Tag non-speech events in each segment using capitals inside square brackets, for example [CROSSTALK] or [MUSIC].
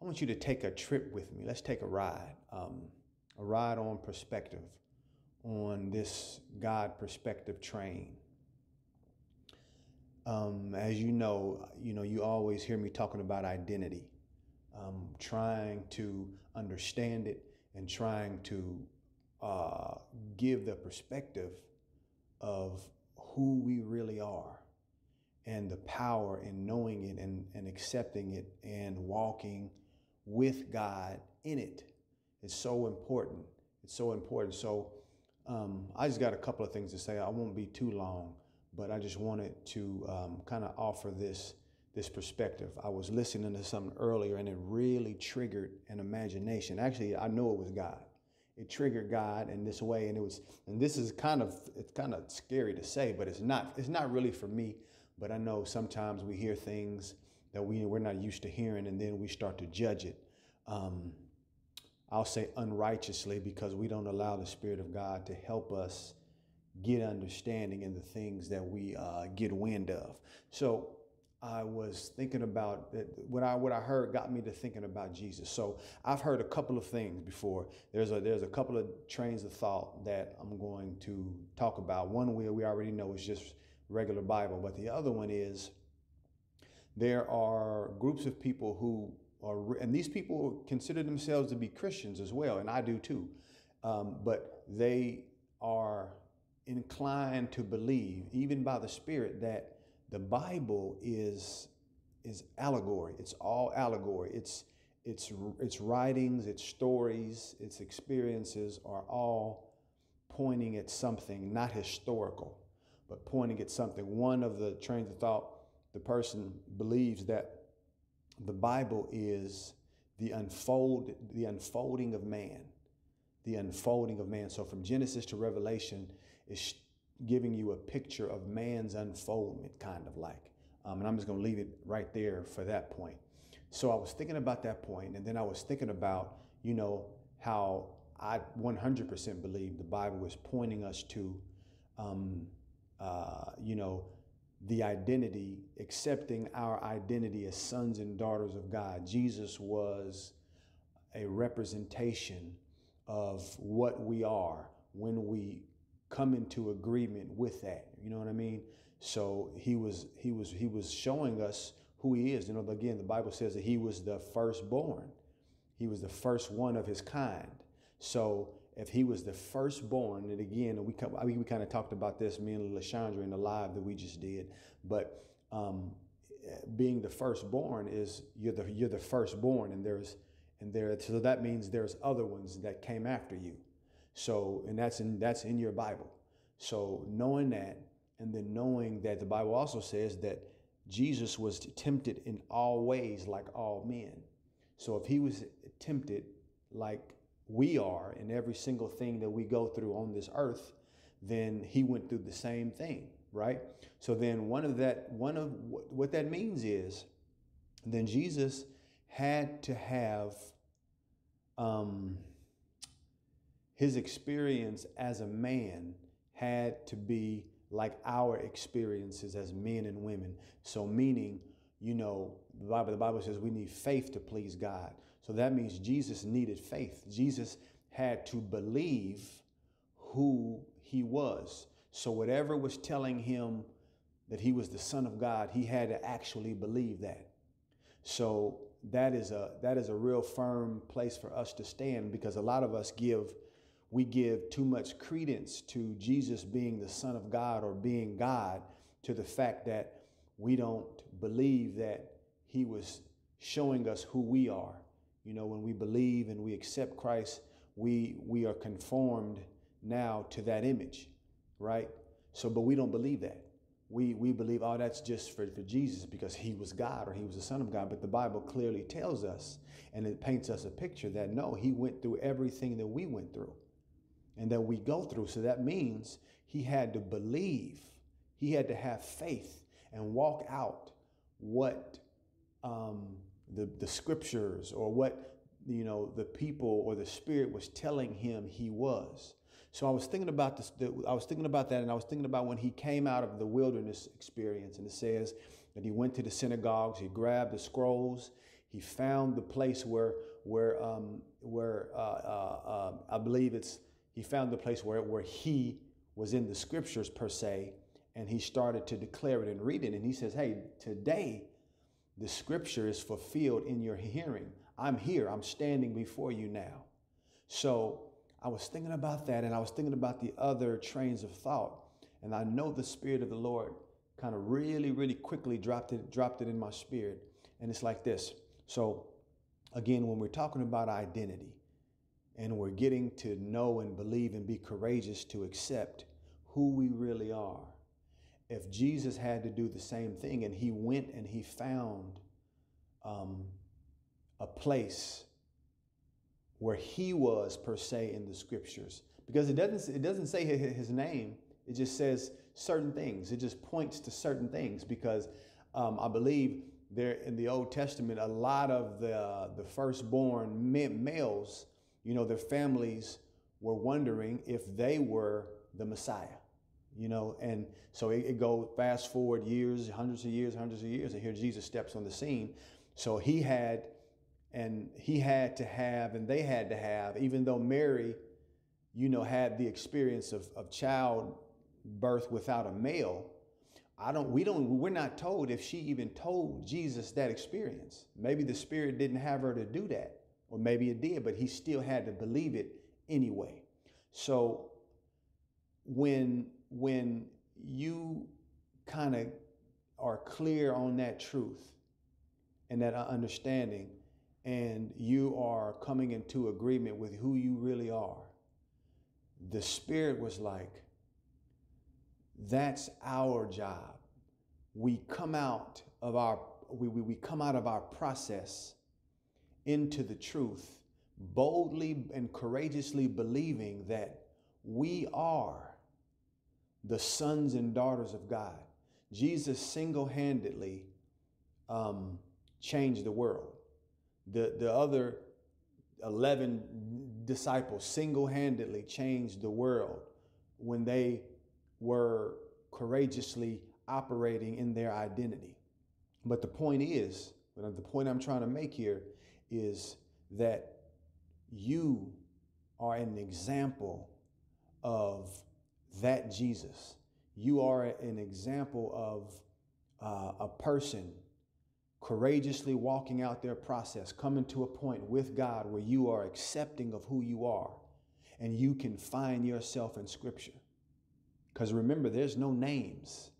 I want you to take a trip with me. Let's take a ride, um, a ride on perspective, on this God perspective train. Um, as you know, you know, you always hear me talking about identity, um, trying to understand it and trying to uh, give the perspective of who we really are and the power in knowing it and, and accepting it and walking with God in it. It's so important. It's so important. So um, I just got a couple of things to say. I won't be too long, but I just wanted to um, kind of offer this this perspective. I was listening to something earlier, and it really triggered an imagination. Actually, I know it was God. It triggered God in this way, and it was. And this is kind of it's kind of scary to say, but it's not. It's not really for me. But I know sometimes we hear things that we we're not used to hearing, and then we start to judge it. Um, I'll say unrighteously because we don't allow the Spirit of God to help us get understanding in the things that we uh, get wind of. So I was thinking about what I what I heard got me to thinking about Jesus. So I've heard a couple of things before. There's a there's a couple of trains of thought that I'm going to talk about. One we we already know is just regular Bible, but the other one is there are groups of people who are, and these people consider themselves to be Christians as well, and I do too. Um, but they are inclined to believe, even by the Spirit, that the Bible is is allegory. It's all allegory. It's its its writings, its stories, its experiences are all pointing at something not historical, but pointing at something. One of the trains of thought, the person believes that the Bible is the unfold the unfolding of man, the unfolding of man. So from Genesis to Revelation is giving you a picture of man's unfoldment, kind of like. Um, and I'm just going to leave it right there for that point. So I was thinking about that point, and then I was thinking about, you know, how I 100% believe the Bible is pointing us to, um, uh, you know, the identity, accepting our identity as sons and daughters of God. Jesus was a representation of what we are when we come into agreement with that. You know what I mean? So he was he was he was showing us who he is. You know, again, the Bible says that he was the firstborn. He was the first one of his kind. So if he was the firstborn, and again, we I mean, we kind of talked about this, me and Lashandra in the live that we just did, but um, being the firstborn is you're the you're the firstborn, and there's and there so that means there's other ones that came after you. So and that's in that's in your Bible. So knowing that, and then knowing that the Bible also says that Jesus was tempted in all ways like all men. So if he was tempted like we are in every single thing that we go through on this earth, then he went through the same thing, right? So then one of that, one of what that means is, then Jesus had to have um, his experience as a man had to be like our experiences as men and women. So meaning you know, the Bible, the Bible says we need faith to please God. So that means Jesus needed faith. Jesus had to believe who he was. So whatever was telling him that he was the son of God, he had to actually believe that. So that is a that is a real firm place for us to stand because a lot of us give we give too much credence to Jesus being the son of God or being God to the fact that we don't believe that he was showing us who we are. You know, when we believe and we accept Christ, we we are conformed now to that image, right? So, but we don't believe that. We we believe, oh, that's just for, for Jesus because he was God or he was the Son of God. But the Bible clearly tells us and it paints us a picture that no, he went through everything that we went through and that we go through. So that means he had to believe, he had to have faith and walk out what um, the, the scriptures or what you know the people or the spirit was telling him he was so i was thinking about this i was thinking about that and i was thinking about when he came out of the wilderness experience and it says that he went to the synagogues he grabbed the scrolls he found the place where where um, where uh, uh, uh, I believe it's he found the place where where he was in the scriptures per se, and he started to declare it and read it. And he says, "Hey, today the scripture is fulfilled in your hearing. I'm here. I'm standing before you now." So I was thinking about that, and I was thinking about the other trains of thought, and I know the Spirit of the Lord kind of really, really quickly dropped it, dropped it in my spirit, and it's like this. So again, when we're talking about identity and we're getting to know and believe and be courageous to accept who we really are, if Jesus had to do the same thing and he went and he found um, a place where he was per se in the scriptures, because it doesn't it doesn't say his name, it just says certain things. It just points to certain things because um, I believe there in the Old Testament, a lot of the the firstborn males, you know, their families were wondering if they were the Messiah, you know, and so it, it goes fast forward years, hundreds of years, hundreds of years, and here Jesus steps on the scene. So he had, and he had to have, and they had to have, even though Mary, you know, had the experience of, of child birth without a male I don't, we don't, we're not told if she even told Jesus that experience. Maybe the Spirit didn't have her to do that, or maybe it did, but he still had to believe it anyway. So when, when you kind of are clear on that truth and that understanding, and you are coming into agreement with who you really are, the Spirit was like, that's our job. We come out of our we, we, we come out of our process into the truth, boldly and courageously believing that we are the sons and daughters of God. Jesus single handedly um, changed the world. The, the other 11 disciples single handedly changed the world when they were courageously operating in their identity. But the point is, the point I'm trying to make here is that you are an example of that Jesus. You are an example of uh, a person courageously walking out their process, coming to a point with God where you are accepting of who you are and you can find yourself in Scripture. Because remember, there's no names.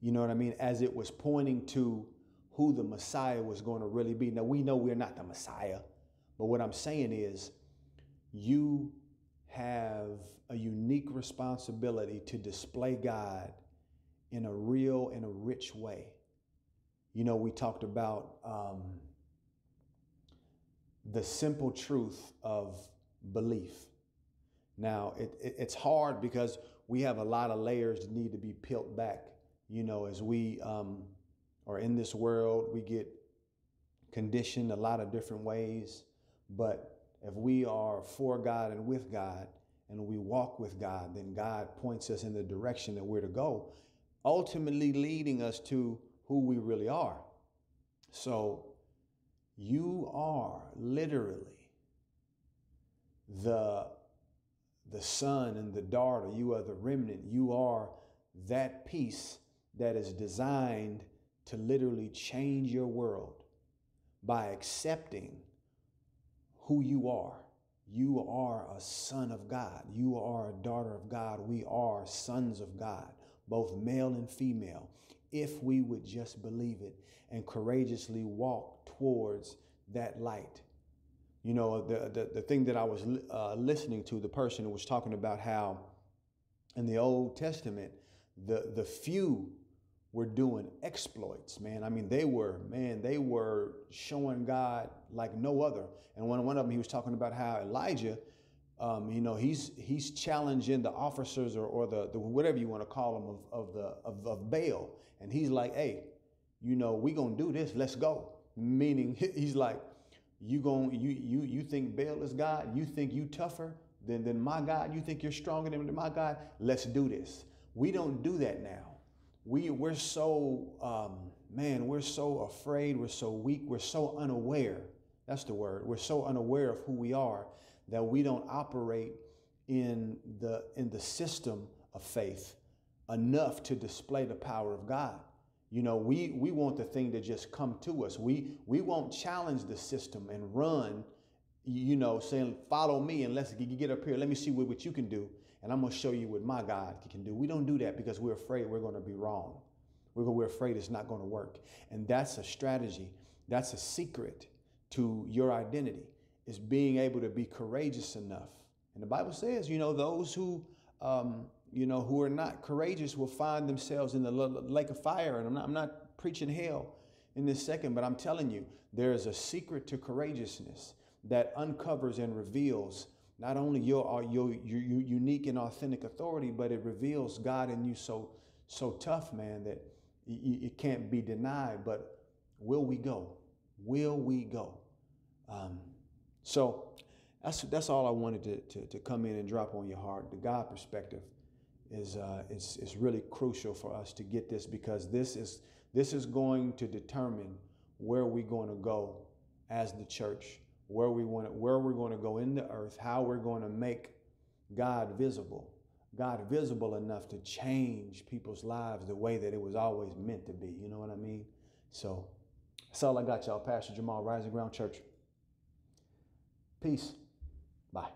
You know what I mean? As it was pointing to who the Messiah was going to really be. Now, we know we're not the Messiah, but what I'm saying is you have a unique responsibility to display God in a real and a rich way. You know, we talked about um, the simple truth of belief. Now, it, it, it's hard because we have a lot of layers that need to be peeled back. You know, as we um, are in this world, we get conditioned a lot of different ways. But if we are for God and with God, and we walk with God, then God points us in the direction that we're to go, ultimately leading us to who we really are. So you are literally the the son and the daughter. You are the remnant. You are that piece that is designed to literally change your world by accepting who you are. You are a son of God. You are a daughter of God. We are sons of God, both male and female, if we would just believe it and courageously walk towards that light. You know, the, the, the thing that I was uh, listening to, the person who was talking about how in the Old Testament, the, the few were doing exploits, man. I mean, they were, man, they were showing God like no other. And one, one of them, he was talking about how Elijah, um, you know, he's he's challenging the officers or, or the, the whatever you want to call them of, of the of, of Baal. And he's like, hey, you know, we gonna do this, let's go. Meaning [LAUGHS] he's like, you going you you you think Baal is God? You think you tougher than than my God? You think you're stronger than my God? Let's do this. We don't do that now. We we're so um, man, we're so afraid, we're so weak, we're so unaware. That's the word. We're so unaware of who we are that we don't operate in the in the system of faith enough to display the power of God. You know, we we want the thing to just come to us. We we won't challenge the system and run, you know, saying, follow me and let's get up here. Let me see what, what you can do. And I'm gonna show you what my God can do. We don't do that because we're afraid we're gonna be wrong. We're, we're afraid it's not gonna work. And that's a strategy. That's a secret to your identity is being able to be courageous enough. And the Bible says, you know, those who, um, you know, who are not courageous will find themselves in the lake of fire. And I'm not, I'm not preaching hell in this second, but I'm telling you, there is a secret to courageousness that uncovers and reveals not only your, your, your, your unique and authentic authority, but it reveals God in you so, so tough, man, that it can't be denied. But will we go? Will we go? Um, so that's that's all I wanted to, to, to, come in and drop on your heart. The God perspective is uh, is is really crucial for us to get this because this is this is going to determine where we're going to go as the church, where we want to, where we're going to go in the earth, how we're going to make God visible, God visible enough to change people's lives the way that it was always meant to be. You know what I mean? So that's all I got, y'all. Pastor Jamal, Rising Ground Church. Peace. Bye.